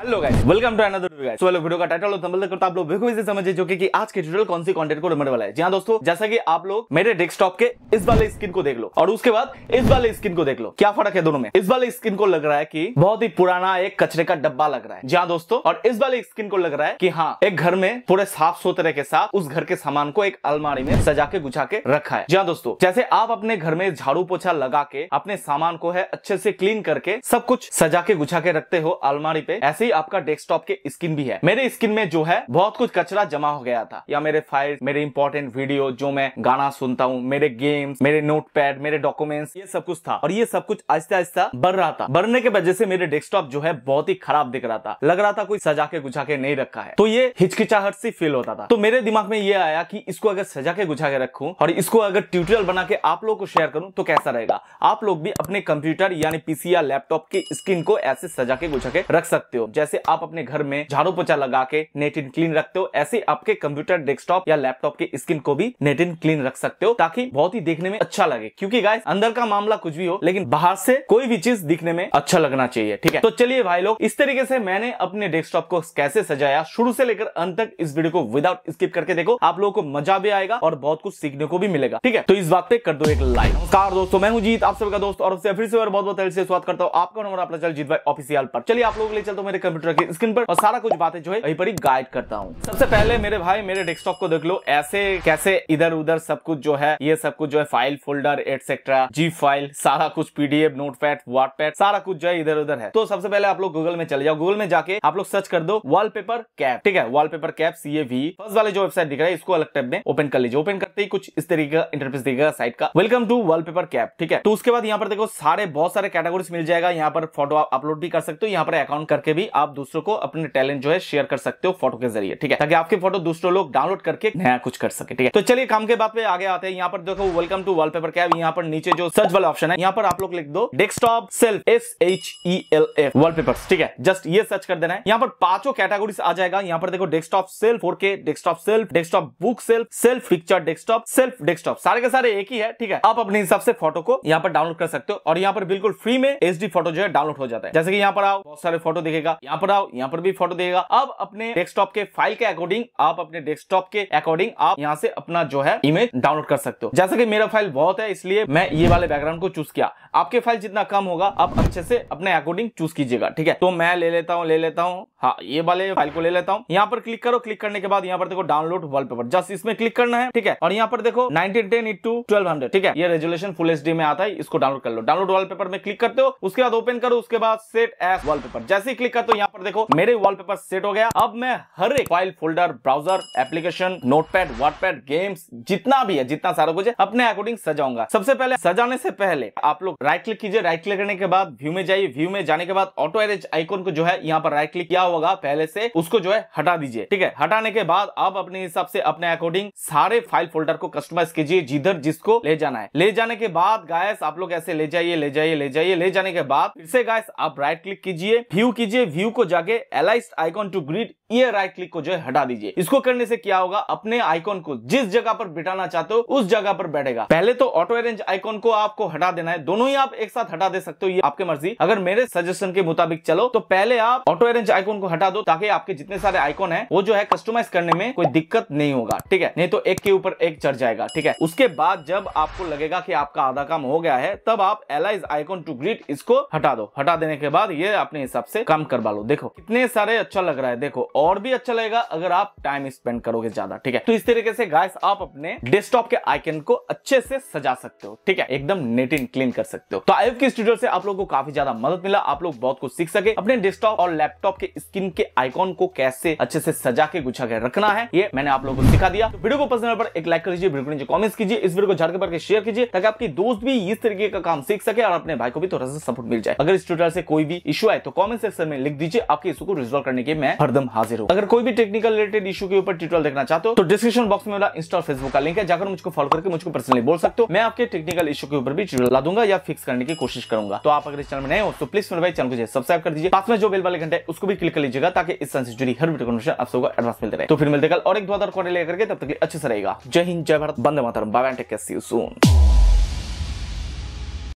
Hello guys welcome to another video guys video का title और thumbnail करता आप लोग बेखूबी से समझे जो कि, आज के ट्यूटोरियल कौन सी कंटेंट को रिमेंबर वाला है। जी हाँ दोस्तों जैसा कि आप लोग मेरे डेस्कटॉप के इस वाले स्क्रीन को देख लो और उसके बाद इस वाले स्क्रीन को देख लो। क्या फ़र्क है दोनों में? इस वाले स्क्रीन को लग रहा है कि बहुत ही पुराना एक कचरे का डब्बा लग रहा है। जी हाँ दोस्तों और इस वाले स्क्रीन को लग रहा है कि हाँ एक घर में पूरे साफ़ सुथरे के साथ उस घर के सामान को एक अलमारी में सजा के गुछा के रखा है। जी हाँ दोस्तों जैसे आप अपने घर में झाड़ू पोछा लगा के अपने सामान को है अच्छे से क्लीन करके सब कुछ सजा के गुछा के रखते हो अलमारी पे ऐसे ही आपका डेस्कटॉप के स्किन भी है। मेरे स्किन में जो है, बहुत कुछ कचरा जमा हो गया था। या मेरे फ़ाइल मेरे इंपॉर्टेंट वीडियो जो मैं गाना सुनता हूँ, मेरे गेम्स मेरे नोटपैड मेरे डॉक्यूमेंट्स ये सब कुछ था। और ये सब कुछ आहिस्ता आहिस्ता बढ़ रहा था। बढ़ने के वजह से मेरे डेस्कटॉप जो है, बहुत ही खराब दिख रहा था। लग रहा था कोई सजा के गुछा के नहीं रखा है। तो ये हिचकिचाहट सी फील होता था। तो मेरे दिमाग में ये आया कि इसको अगर सजा के गुछा के रखूँ, और इसको अगर ट्यूटोरियल बना के आप लोग को शेयर करूँ तो कैसा रहेगा? आप लोग भी अपने कंप्यूटर यानी पीसी या लैपटॉप की स्क्रीन को ऐसे सजा के गुछा के रख सकते हो। जैसे आप अपने घर में झाड़ू पोछा लगा के नेट इन क्लीन रखते हो, ऐसे आपके कंप्यूटर, डेस्कटॉप या लैपटॉप की स्क्रीन को भी नेट इन क्लीन रख सकते हो, ताकि बहुत ही देखने में अच्छा लगे। क्योंकि गाइस अंदर का मामला कुछ भी हो, लेकिन बाहर से कोई भी चीज़ दिखने में अच्छा लगना चाहिए, ठीक है? तो चलिए भाई लोग, इस तरीके से मैंने अपने डेस्कटॉप को कैसे सजाया, शुरू से लेकर अंत तक इस वीडियो को विदाउट स्किप करके देखो, आप लोगों को मज़ा भी आएगा और बहुत कुछ सीखने को भी मिलेगा, ठीक है? तो इस बात पे कर दो एक लाइक नमस्कार दोस्तों, मैं हूँ जीत, आप सबका दोस्त, और फिर से बहुत बहुत स्वागत करता हूँ आपका नंबर अपना चल जीत भाई ऑफिशियल पर। चलिए आप लोगों के लिए चलता मेरे कंप्यूटर की स्क्रीन पर और सारा कुछ बातें जो है वहीं पर ही गाइड करता हूँ। सबसे पहले मेरे भाई, मेरे डेस्कटॉप को देख लो। ऐसे कैसे इधर उधर सब कुछ जो है, ये सब कुछ जो है फ़ाइल फोल्डर एटसेट्रा जी फ़ाइल सारा कुछ पीडीएफ नोटपैड वाटपैड सारा कुछ जो है इधर उधर है। तो सबसे पहले आप लोग गूगल में चले जाओ। गूगल में जाके आप लोग सर्च कर दो वॉलपेपर कैप ठीक है? Wallpaper cave C A V first वाले जो वेबसाइट दिख रहा है, इसको अलग टैब में ओपन कर लीजिए। ओपन करते ही कुछ इस तरीके का इंटरफेस दिखेगा साइट का। वेलकम टू वॉलपेपर कैप ठीक है? तो उसके बाद यहाँ पर देखो, सारे बहुत सारे कैटेगरीज मिल जाएगा। यहाँ पर फ़ोटो आप अपलोड भी कर सकते हो, यहाँ पर अकाउंट करके भी आप दूसरों को अपने टैलेंट जो है शेयर कर सकते हो फ़ोटो के ज़रिए, ठीक है? ताकि आपके फ़ोटो दूसरे लोग डाउनलोड करके नया कुछ कर सके, ठीक है? तो चलिए, काम के बाद पे आगे आते हैं। यहाँ पर देखो वेलकम टू वॉलपेपर कैप यहाँ पर नीचे जो सर्च वाला ऑप्शन है, यहाँ पर आप लोग लिख दो desktop shelf S H E L F wallpaper ठीक है? जस्ट ये सर्च कर देना है। यहाँ पर पाँचों कैटेगरीज आ जाएगा। यहाँ पर देखो desktop shelf four K desktop shelf desktop book shelf shelf picture desktop shelf desktop सारे के सारे एक ही है, ठीक है? आप अपने हिसाब से फ़ोटो को यहाँ पर डाउनलोड कर सकते हो और यहाँ पर बिल्कुल फ्री में एचडी फ़ोटो जो है डाउनलोड हो जाता है। जैसे कि यहाँ पर आओ, बहुत सारे फ़ोटो दिखेगा। यहाँ पर आओ, यहाँ पर भी फ़ोटो देगा। अब अपने डेस्कटॉप के फ़ाइल के अकॉर्डिंग आप अपने डेस्कटॉप के अकॉर्डिंग आप यहाँ से अपना जो है इमेज डाउनलोड कर सकते हो। जैसे कि मेरा फ़ाइल बहुत है, इसलिए मैं ये वाले बैकग्राउंड को चूज़ किया। आपके फ़ाइल जितना कम होगा, आप अच्छे से अपने अकॉर्डिंग चूज़ कीजिएगा, ठीक है? तो मैं ले लेता हूँ, ले लेता हूँ। हाँ ये वाले फ़ाइल को ले लेता हूँ। यहाँ पर क्लिक करो क्लिक करने के बाद यहाँ पर देखो डाउनलोड वॉलपेपर जस्ट इसमें क्लिक करना है, ठीक है? और यहाँ पर देखो nineteen ten into twelve hundred ठीक है? ये रेजोल्यूशन फुल एच में आता है, इसको डाउनलोड कर लो। डाउनलोड वॉलपेपर में क्लिक करते हो, उसके बाद ओपन करो, उसके बाद सेट एस वॉलपेपर जैसे ही क्लिक करते हो यहाँ पर देखो, मेरे वॉलपेपर सेट हो गया। अब मैं हर एक file folder browser application notepad wordpad games जितना भी है, जितना सारा कुछ अपने अकॉर्डिंग सजाऊँगा। सबसे पहले, सजाने से पहले आप लोग राइट क्लिक कीजिए। राइट क्लिक करने के बाद व्यू में जाइए। व्यू में जाने के बाद ऑटो अरेंज आइकन को जो है यहाँ पर राइट क्लिक किया होगा पहले से, उसको जो है हटा दीजिए, ठीक है? हटाने के बाद आप अपने हिसाब से अपने अकॉर्डिंग सारे फ़ाइल फोल्डर को कस्टमाइज कीजिए, जिधर जिसको ले जाना है। ले जाने के बाद गायस आप लोग ऐसे ले जाइए ले जाइए ले जाइए। ले जाने के बाद, फिर से गायस आप राइट क्लिक कीजिए। व्यू कीजिए। व्यू को जाके एलाइस आइकॉन टू ग्रिड ये राइट क्लिक को जो है हटा दीजिए। इसको करने से क्या होगा? अपने आइकॉन को जिस जगह पर बिठाना चाहते हो, उस जगह पर बैठेगा। पहले तो ऑटो अरेंज आइकॉन को आपको हटा देना है। दोनों ही आप एक साथ हटा दे सकते हो, ये आपके मर्ज़ी। अगर मेरे सजेशन के मुताबिक चलो तो पहले आप ऑटो अरेंज आइकॉन को हटा दो, ताकि आपके जितने सारे आइकॉन है, वो जो है कस्टमाइज करने में कोई दिक्कत नहीं होगा। ठीक है? नहीं तो एक के ऊपर एक चढ़ जाएगा। ठीक है? उसके बाद जब आपको लगेगा कि आपका आधा काम हो गया है, तब आप एलाइज आइकॉन टू ग्रिड इसको हटा दो। हटा देने के बाद ये अपने हिसाब से काम करवा लो। देखो, कितने सारे अच्छा लग रहा है। देखो और भी अच्छा लगेगा अगर आप टाइम स्पेंड करोगे ज़्यादा, ठीक है? तो इस तरीके से गाइस आप अपने डेस्कटॉप के आइकन को अच्छे से सजा सकते हो, ठीक है? एकदम नेट एंड क्लीन कर सकते हो। तो आई की स्टूडियो से आप लोगों को काफ़ी ज़्यादा मदद मिला, आप लोग बहुत कुछ सीख सके। अपने डेस्कटॉप और लैपटॉप के स्क्रीन के आइकॉन को कैसे अच्छे से सजा के गुछा के रखना है, ये मैंने आप लोगों को सिखा दिया। तो वीडियो को पसंद पर एक लाइक कर लीजिए, वीडियो नीचे कमेंट्स कीजिए, इस वीडियो को झाड़ के शेयर कीजिए, ताकि आपके दोस्त भी इस तरीके का काम सीख सके और अपने भाई को भी थोड़ा सा सपोर्ट मिल जाए। अगर इस ट्यूटोरियल से कोई भी इशू आए तो कमेंट सेक्शन में लिख दीजिए, आपके इशू को रिजोल्व करने के मैं हरदम हाजिर हूँ। अगर कोई भी टेक्निकल रिलेटेड इशू के ऊपर ट्यूटोरियल देखना चाहते हो तो डिस्क्रिप्शन बॉक्स में मेरा इंस्टा फेसबुक का लिंक है, जाकर मुझको फॉलो करके मुझको पर्सनली बोल सकते हो। मैं आपके टेक्निकल इशू के ऊपर भी ट्यूटोरियल ला दूँगा या फिक्स करने की कोशिश करूँगा। तो आप अगर चैनल में नए हो तो प्लीज़ मेरे भाई चैनल को सब्सक्राइब कर दीजिए। पास में जो बेल वाले घंटे उसको भी क्लिक कर लीजिएगा, ताकि इस से जुड़ी हर वीडियो का आप सबको एडवांस मिलते रहे। तो फिर मिलते कल और एक दो कोड लेकर तब तक अच्छे से रहेगा जय हिंद, जय भारत बंदे मातरम बाय टेक सी सून